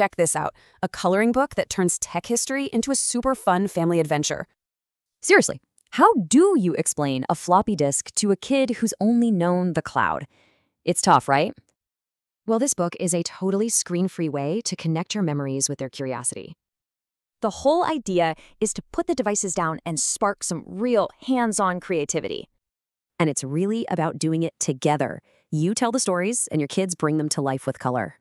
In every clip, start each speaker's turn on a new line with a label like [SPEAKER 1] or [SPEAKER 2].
[SPEAKER 1] check this out a coloring book that turns tech history into a super fun family adventure.
[SPEAKER 2] Seriously, how do you explain a floppy disk to a kid who's only known the cloud? It's tough, right? Well, this book is a totally screen free way to connect your memories with their curiosity.
[SPEAKER 3] The whole idea is to put the devices down and spark some real hands on creativity.
[SPEAKER 2] And it's really about doing it together. You tell the stories, and your kids bring them to life with color.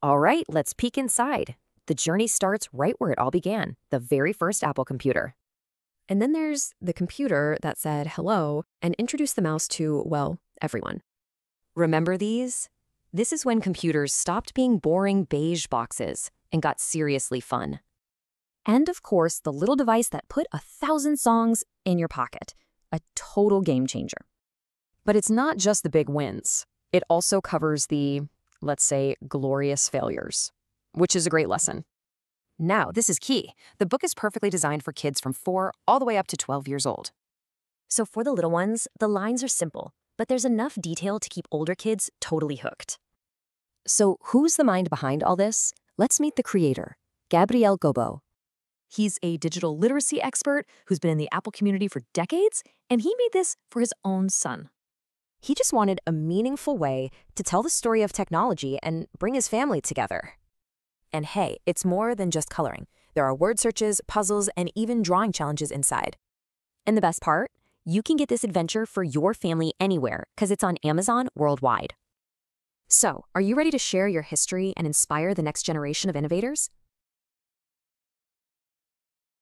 [SPEAKER 2] All right, let's peek inside. The journey starts right where it all began the very first Apple computer. And then there's the computer that said hello and introduced the mouse to, well, everyone. Remember these? This is when computers stopped being boring beige boxes and got seriously fun. And of course, the little device that put a thousand songs in your pocket, a total game changer.
[SPEAKER 1] But it's not just the big wins. It also covers the, let's say, glorious failures, which is a great lesson. Now, this is key. The book is perfectly designed for kids from 4 all the way up to 12 years old.
[SPEAKER 3] So for the little ones, the lines are simple, but there's enough detail to keep older kids totally hooked.
[SPEAKER 2] So, who's the mind behind all this? Let's meet the creator, Gabriel Gobbo.
[SPEAKER 4] He's a digital literacy expert who's been in the Apple community for decades, and he made this for his own son.
[SPEAKER 2] He just wanted a meaningful way to tell the story of technology and bring his family together.
[SPEAKER 5] And hey, it's more than just coloring. There are word searches, puzzles, and even drawing challenges inside.
[SPEAKER 2] And the best part? You can get this adventure for your family anywhere because it's on Amazon worldwide. So, are you ready to share your history and inspire the next generation of innovators?